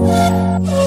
Oh.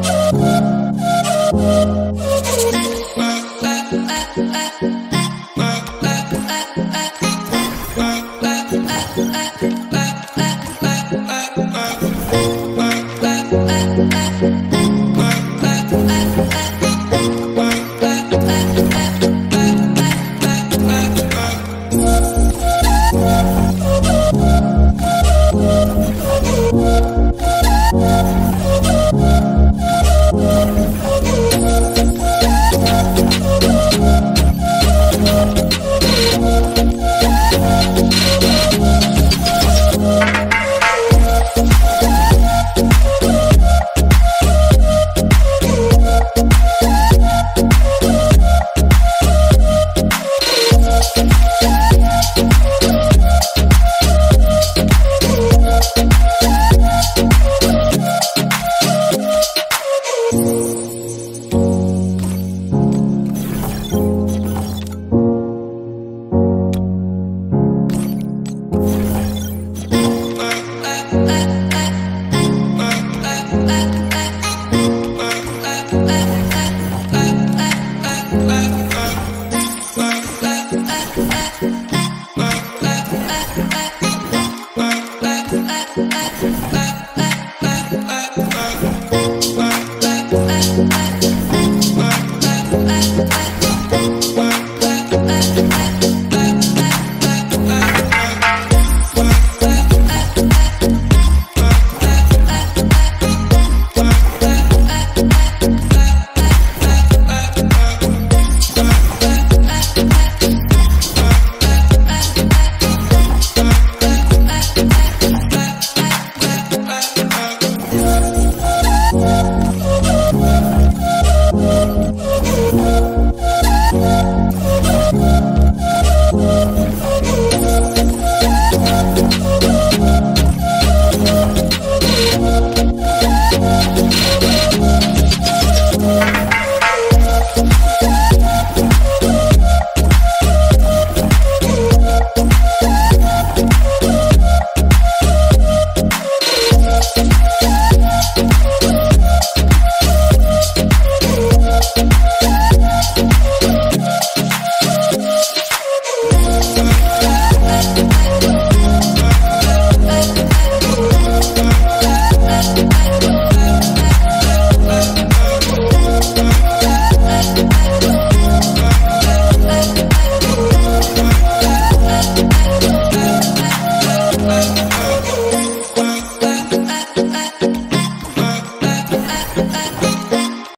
oh.